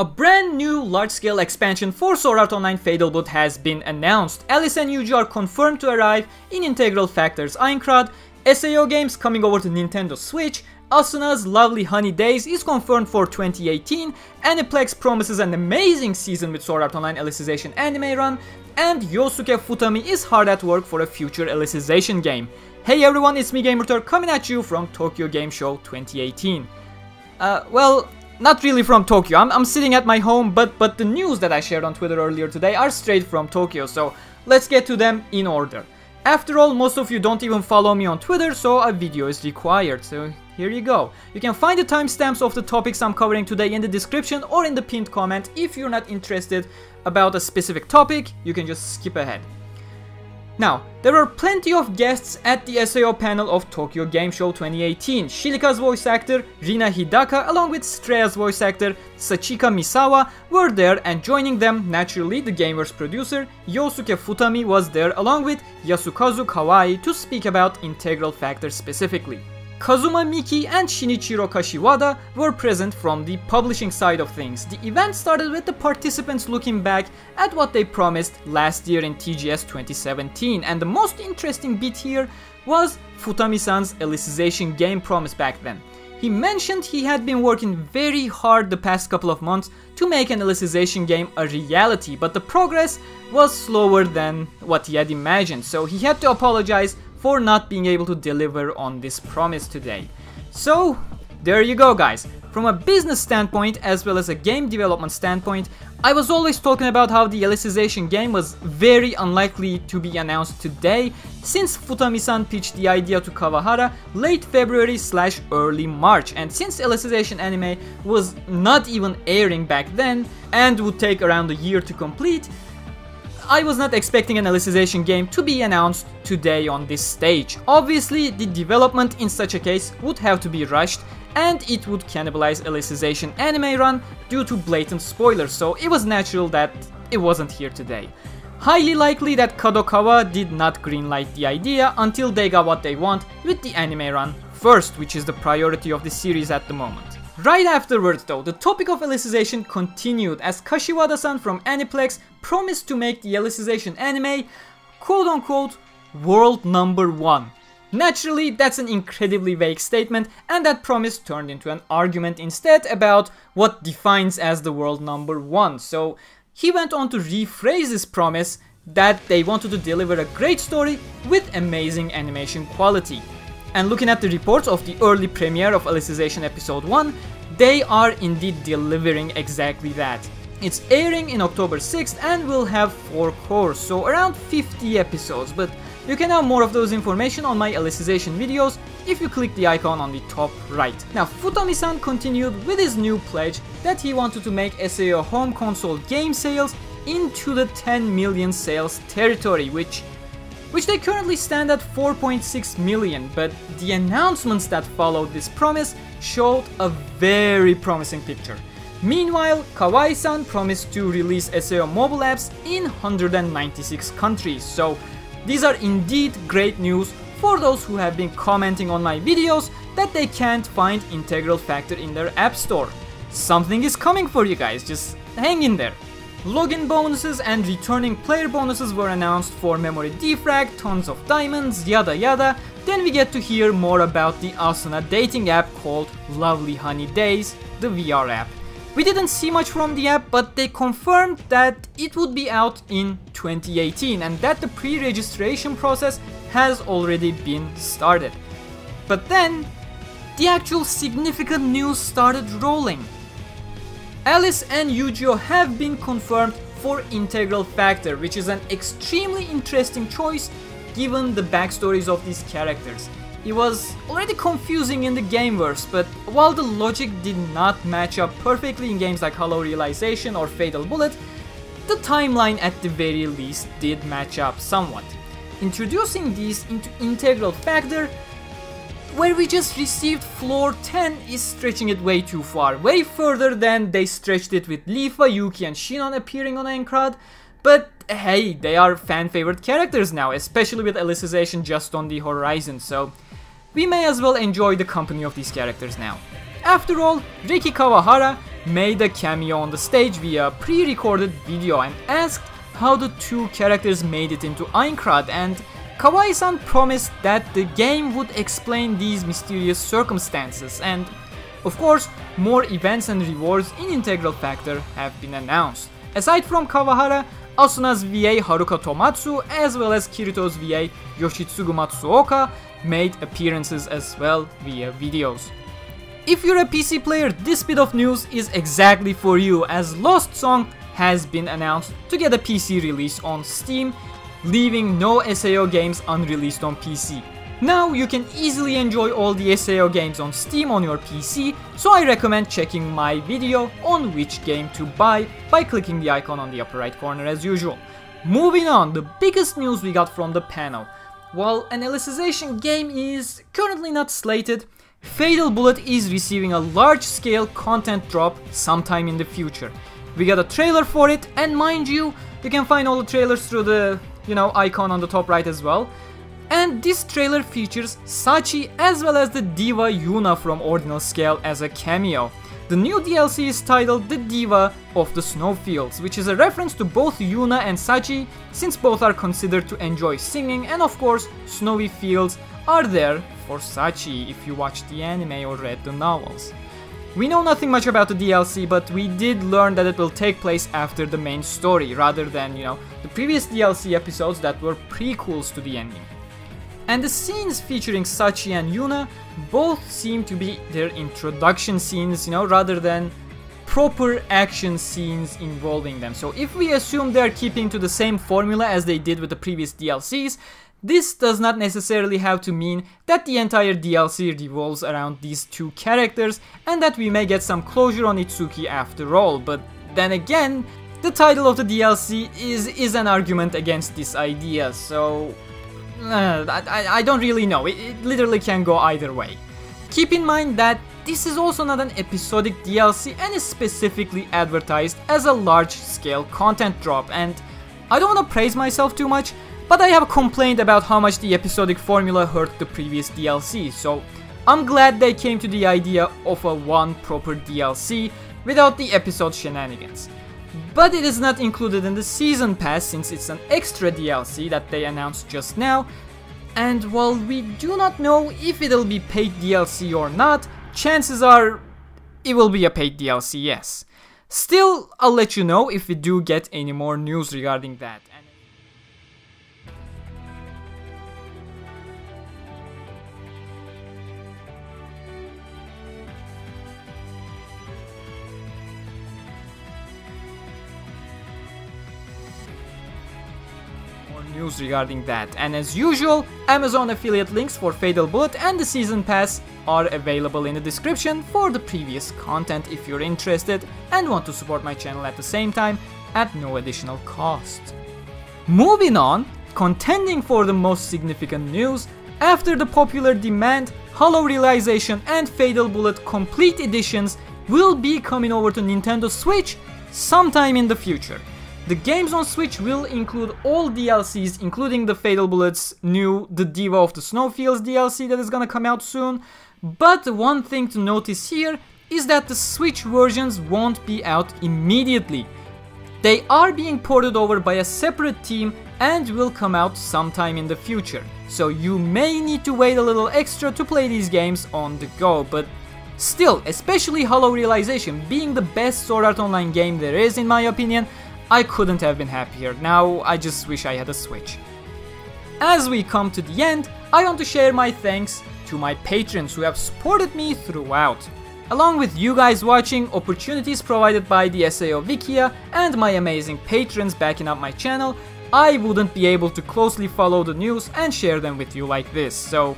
A brand new large-scale expansion for Sword Art Online Fatal Bullet has been announced. Alice and Eugeo are confirmed to arrive in Integral Factors Aincrad, SAO games coming over to Nintendo Switch, Asuna's Lovely Honey Days is confirmed for 2018, Aniplex promises an amazing season with Sword Art Online Alicization anime run, and Yosuke Futami is hard at work for a future Alicization game. Hey everyone, it's me Gamerturk coming at you from Tokyo Game Show 2018. Uh, well, not really from Tokyo. I'm, I'm sitting at my home, but but the news that I shared on Twitter earlier today are straight from Tokyo, so let's get to them in order. After all, most of you don't even follow me on Twitter, so a video is required, so here you go. You can find the timestamps of the topics I'm covering today in the description or in the pinned comment. If you're not interested about a specific topic, you can just skip ahead. Now, there were plenty of guests at the SAO panel of Tokyo Game Show 2018. Silica's voice actor, Rina Hidaka, along with Strea's voice actor, Sachika Misawa, were there and joining them, naturally, the gamer's producer, Yosuke Futami was there along with Yasukazu Kawai to speak about Integral Factor specifically. Kazuma Miki and Shinichiro Kashiwada were present from the publishing side of things. The event started with the participants looking back at what they promised last year in TGS 2017 and the most interesting bit here was Futami-san's game promise back then. He mentioned he had been working very hard the past couple of months to make an Alicization game a reality, but the progress was slower than what he had imagined, so he had to apologize for not being able to deliver on this promise today. So, there you go guys. From a business standpoint as well as a game development standpoint, I was always talking about how the Alicization game was very unlikely to be announced today since Futami-san pitched the idea to Kawahara late February slash early March and since Alicization anime was not even airing back then and would take around a year to complete, I was not expecting an Alicization game to be announced today on this stage. Obviously, the development in such a case would have to be rushed and it would cannibalize Alicization anime run due to blatant spoilers, so it was natural that it wasn't here today. Highly likely that Kadokawa did not greenlight the idea until they got what they want with the anime run first, which is the priority of the series at the moment. Right afterwards though, the topic of Alicization continued as Kashiwada-san from Aniplex promised to make the Alicization anime quote unquote world number one. Naturally, that's an incredibly vague statement and that promise turned into an argument instead about what defines as the world number one. So he went on to rephrase this promise that they wanted to deliver a great story with amazing animation quality. And looking at the reports of the early premiere of Alicization Episode 1, they are indeed delivering exactly that. It's airing in October 6th and will have 4 cores, so around 50 episodes, but you can have more of those information on my Alicization videos if you click the icon on the top right. Now Futami-san continued with his new pledge that he wanted to make SAO home console game sales into the 10 million sales territory, which which they currently stand at 4.6 million, but the announcements that followed this promise showed a very promising picture. Meanwhile, Kawai-san promised to release SAO mobile apps in 196 countries, so these are indeed great news for those who have been commenting on my videos that they can't find Integral Factor in their app store. Something is coming for you guys, just hang in there. Login bonuses and returning player bonuses were announced for Memory Defrag, tons of diamonds, yada yada. Then we get to hear more about the Asuna dating app called Lovely Honey Days, the VR app. We didn't see much from the app, but they confirmed that it would be out in 2018 and that the pre-registration process has already been started. But then, the actual significant news started rolling. Alice and Eugeo have been confirmed for Integral Factor, which is an extremely interesting choice given the backstories of these characters. It was already confusing in the gameverse, but while the logic did not match up perfectly in games like Hollow Realization or Fatal Bullet, the timeline at the very least did match up somewhat. Introducing these into Integral Factor where we just received floor 10 is stretching it way too far, way further than they stretched it with Leafa, Yuki and Sinon appearing on Aincrad, but hey, they are fan favorite characters now, especially with Alicization just on the horizon, so we may as well enjoy the company of these characters now. After all, Reki Kawahara, made a cameo on the stage via pre-recorded video and asked how the two characters made it into Aincrad and Kawai-san promised that the game would explain these mysterious circumstances and of course more events and rewards in Integral Factor have been announced. Aside from Kawahara, Asuna's VA Haruka Tomatsu as well as Kirito's VA Yoshitsugu Matsuoka made appearances as well via videos. If you're a PC player, this bit of news is exactly for you as Lost Song has been announced to get a PC release on Steam, leaving no SAO games unreleased on PC. Now you can easily enjoy all the SAO games on Steam on your PC, so I recommend checking my video on which game to buy by clicking the icon on the upper right corner as usual. Moving on, the biggest news we got from the panel. While an Alicization game is currently not slated, Fatal Bullet is receiving a large-scale content drop sometime in the future. We got a trailer for it, and mind you, you can find all the trailers through the, you know, icon on the top right as well. And this trailer features Sachi as well as the diva Yuna from Ordinal Scale as a cameo. The new DLC is titled The Diva of the Snowfields, which is a reference to both Yuna and Sachi, since both are considered to enjoy singing, and of course, snowy fields are there for Sachi if you watch the anime or read the novels. We know nothing much about the DLC, but we did learn that it will take place after the main story, rather than, you know, the previous DLC episodes that were prequels to the ending. And the scenes featuring Sachi and Yuna both seem to be their introduction scenes, you know, rather than proper action scenes involving them. So if we assume they're keeping to the same formula as they did with the previous DLCs, this does not necessarily have to mean that the entire DLC revolves around these two characters and that we may get some closure on Itsuki after all, but then again, the title of the DLC is, is an argument against this idea, so... Uh, I, I don't really know, it, it literally can go either way. Keep in mind that this is also not an episodic DLC and is specifically advertised as a large-scale content drop and I don't want to praise myself too much, but I have complained about how much the episodic formula hurt the previous DLC, so I'm glad they came to the idea of a one proper DLC without the episode shenanigans. But it is not included in the season pass since it's an extra DLC that they announced just now, and while we do not know if it'll be paid DLC or not, chances are it will be a paid DLC, yes. Still, I'll let you know if we do get any more news regarding that. News regarding that. And as usual, Amazon affiliate links for Fatal Bullet and the Season Pass are available in the description for the previous content if you're interested and want to support my channel at the same time at no additional cost. Moving on, contending for the most significant news, after the popular demand, Hollow Realization and Fatal Bullet Complete Editions will be coming over to Nintendo Switch sometime in the future. The games on Switch will include all DLCs, including the Fatal Bullets new The Diva of the Snowfields DLC that is gonna come out soon. But one thing to notice here is that the Switch versions won't be out immediately. They are being ported over by a separate team and will come out sometime in the future. So you may need to wait a little extra to play these games on the go, but still, especially Hollow Realization being the best Sword Art Online game there is in my opinion, I couldn't have been happier, now I just wish I had a Switch. As we come to the end, I want to share my thanks to my patrons who have supported me throughout. Along with you guys watching, opportunities provided by the SAO Wikia and my amazing patrons backing up my channel, I wouldn't be able to closely follow the news and share them with you like this, so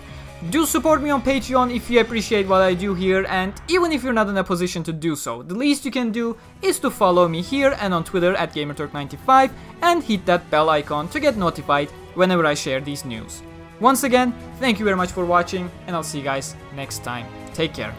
do support me on Patreon if you appreciate what I do here and even if you're not in a position to do so, the least you can do is to follow me here and on Twitter at GamerTurk95 and hit that bell icon to get notified whenever I share these news. Once again, thank you very much for watching and I'll see you guys next time. Take care.